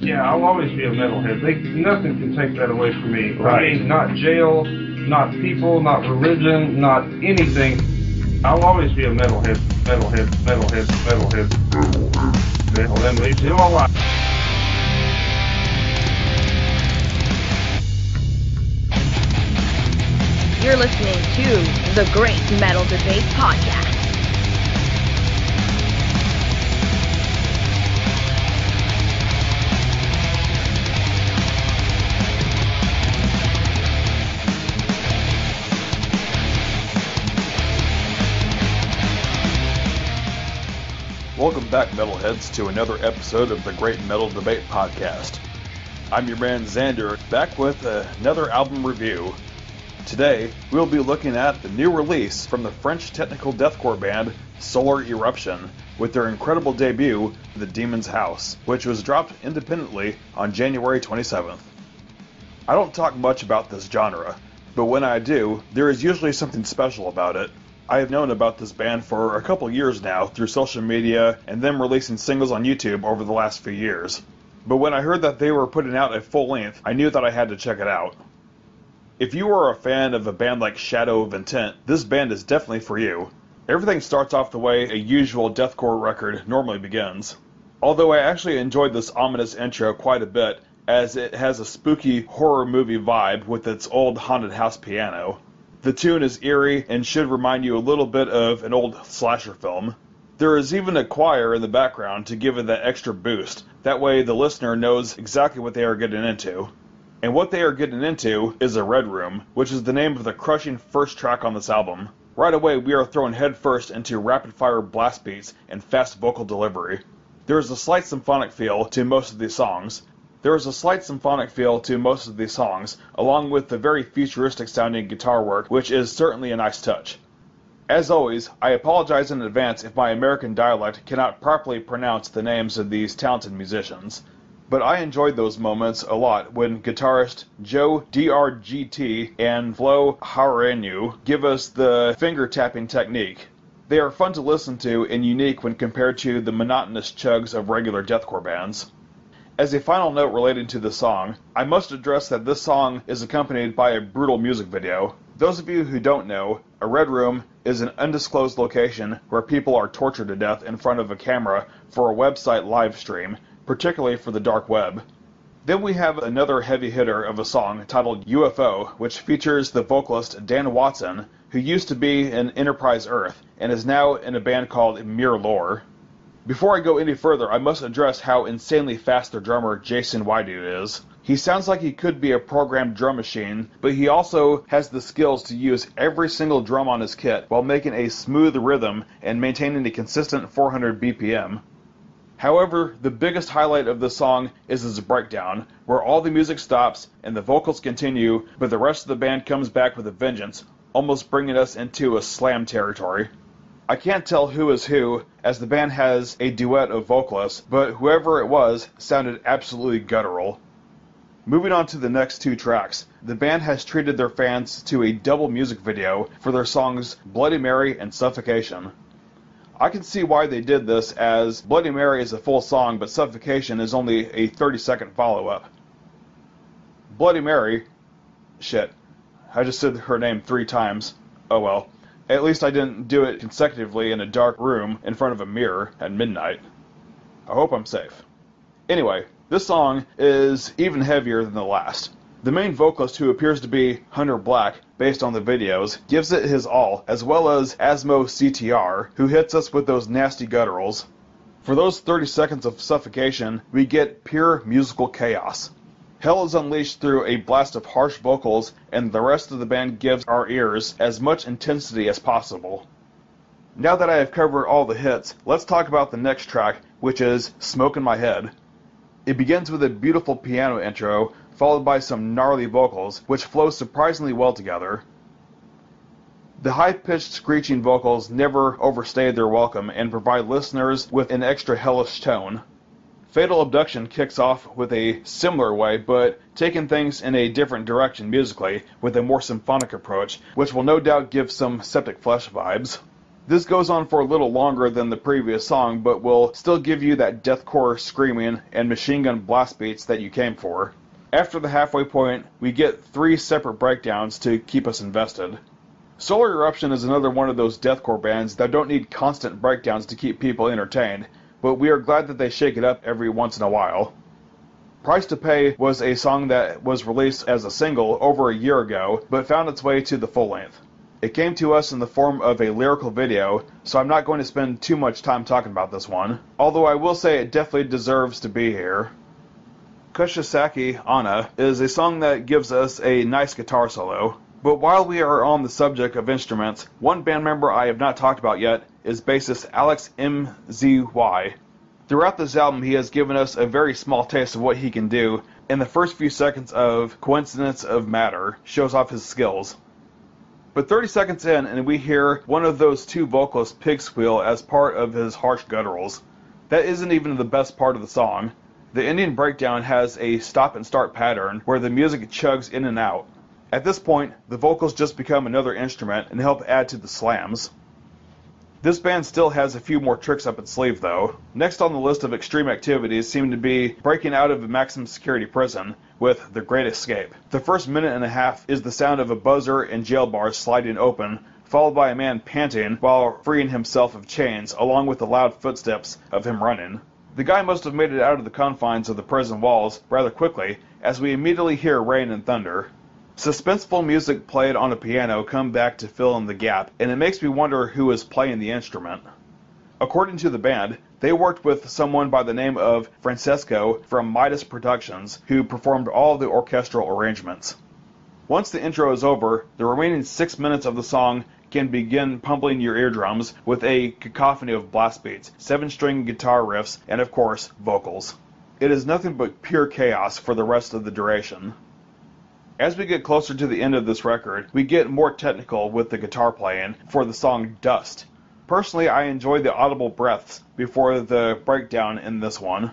Yeah, I'll always be a metalhead. They, nothing can take that away from me. Right. I mean, not jail, not people, not religion, not anything. I'll always be a metalhead, metalhead, metalhead, metalhead, metalhead. Metal, and leaves him alive. You're listening to the Great Metal Debate Podcast. Back, Metalheads, to another episode of the Great Metal Debate Podcast. I'm your man Xander, back with another album review. Today, we'll be looking at the new release from the French technical deathcore band Solar Eruption with their incredible debut, The Demon's House, which was dropped independently on January 27th. I don't talk much about this genre, but when I do, there is usually something special about it. I have known about this band for a couple years now through social media and them releasing singles on YouTube over the last few years. But when I heard that they were putting out a full length, I knew that I had to check it out. If you are a fan of a band like Shadow of Intent, this band is definitely for you. Everything starts off the way a usual deathcore record normally begins. Although I actually enjoyed this ominous intro quite a bit, as it has a spooky horror movie vibe with its old haunted house piano. The tune is eerie and should remind you a little bit of an old slasher film. There is even a choir in the background to give it that extra boost. That way the listener knows exactly what they are getting into. And what they are getting into is a Red Room, which is the name of the crushing first track on this album. Right away, we are thrown headfirst into rapid fire blast beats and fast vocal delivery. There is a slight symphonic feel to most of these songs. There is a slight symphonic feel to most of these songs, along with the very futuristic sounding guitar work, which is certainly a nice touch. As always, I apologize in advance if my American dialect cannot properly pronounce the names of these talented musicians. But I enjoyed those moments a lot when guitarist Jo DRGT and Flo Hoareau give us the finger tapping technique. They are fun to listen to and unique when compared to the monotonous chugs of regular deathcore bands. As a final note relating to the song, I must address that this song is accompanied by a brutal music video. Those of you who don't know, a Red Room is an undisclosed location where people are tortured to death in front of a camera for a website live stream, particularly for the dark web. Then we have another heavy hitter of a song titled UFO, which features the vocalist Dan Watson, who used to be in Enterprise Earth and is now in a band called Mire Lore. Before I go any further, I must address how insanely fast their drummer Jason Wydu is. He sounds like he could be a programmed drum machine, but he also has the skills to use every single drum on his kit while making a smooth rhythm and maintaining a consistent 400 BPM. However, the biggest highlight of the song is its breakdown, where all the music stops and the vocals continue, but the rest of the band comes back with a vengeance, almost bringing us into a slam territory. I can't tell who is who, as the band has a duet of vocalists, but whoever it was sounded absolutely guttural. Moving on to the next two tracks, the band has treated their fans to a double music video for their songs Bloody Mary and Suffocation. I can see why they did this, as Bloody Mary is a full song, but Suffocation is only a 30 second follow up. Bloody Mary. Shit. I just said her name three times. Oh well. At least I didn't do it consecutively in a dark room in front of a mirror at midnight. I hope I'm safe. Anyway, this song is even heavier than the last. The main vocalist, who appears to be Hunter Black based on the videos, gives it his all, as well as Asmo CTR, who hits us with those nasty gutturals. For those 30 seconds of suffocation, we get pure musical chaos. Hell is unleashed through a blast of harsh vocals, and the rest of the band gives our ears as much intensity as possible. Now that I have covered all the hits, let's talk about the next track, which is Smoke in My Head. It begins with a beautiful piano intro, followed by some gnarly vocals, which flow surprisingly well together. The high pitched screeching vocals never overstay their welcome and provide listeners with an extra hellish tone. Fatal Abduction kicks off with a similar way, but taking things in a different direction musically with a more symphonic approach, which will no doubt give some Septic Flesh vibes. This goes on for a little longer than the previous song, but will still give you that deathcore screaming and machine gun blast beats that you came for. After the halfway point, we get three separate breakdowns to keep us invested. Solar Eruption is another one of those deathcore bands that don't need constant breakdowns to keep people entertained, but we are glad that they shake it up every once in a while. Price to Pay was a song that was released as a single over a year ago, but found its way to the full length. It came to us in the form of a lyrical video, so I'm not going to spend too much time talking about this one, although I will say it definitely deserves to be here. Kuchisake Onna is a song that gives us a nice guitar solo, but while we are on the subject of instruments, one band member I have not talked about yet is bassist Alex MZY. Throughout this album, he has given us a very small taste of what he can do, and the first few seconds of Coincidence of Matter shows off his skills. But 30 seconds in, and we hear one of those two vocalists pig squeal as part of his harsh gutturals. That isn't even the best part of the song. The Indian breakdown has a stop and start pattern where the music chugs in and out. At this point, the vocals just become another instrument and help add to the slams. This band still has a few more tricks up its sleeve, though. Next on the list of extreme activities seem to be breaking out of a maximum security prison with The Great Escape. The first minute and a half is the sound of a buzzer and jail bars sliding open, followed by a man panting while freeing himself of chains, along with the loud footsteps of him running. The guy must have made it out of the confines of the prison walls rather quickly, as we immediately hear rain and thunder. Suspenseful music played on a piano come back to fill in the gap, and it makes me wonder who is playing the instrument. According to the band, they worked with someone by the name of Francesco from Midas Productions, who performed all the orchestral arrangements. Once the intro is over, the remaining six minutes of the song can begin pumping your eardrums with a cacophony of blast beats, seven string guitar riffs, and of course, vocals. It is nothing but pure chaos for the rest of the duration. As we get closer to the end of this record, we get more technical with the guitar playing for the song Dust. Personally, I enjoy the audible breaths before the breakdown in this one.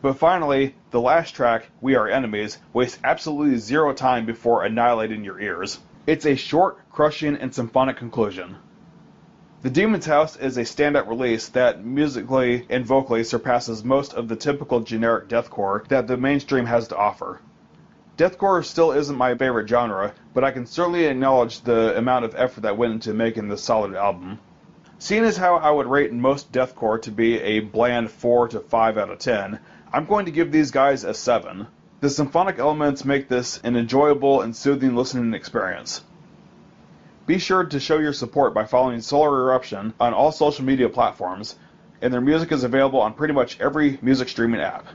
But finally, the last track, We Are Enemies, wastes absolutely zero time before annihilating your ears. It's a short, crushing, and symphonic conclusion. The Demon's House is a standout release that musically and vocally surpasses most of the typical generic deathcore that the mainstream has to offer. Deathcore still isn't my favorite genre, but I can certainly acknowledge the amount of effort that went into making this solid album. Seeing as how I would rate most deathcore to be a bland 4 to 5 out of 10, I'm going to give these guys a 7. The symphonic elements make this an enjoyable and soothing listening experience. Be sure to show your support by following Solar Eruption on all social media platforms, and their music is available on pretty much every music streaming app.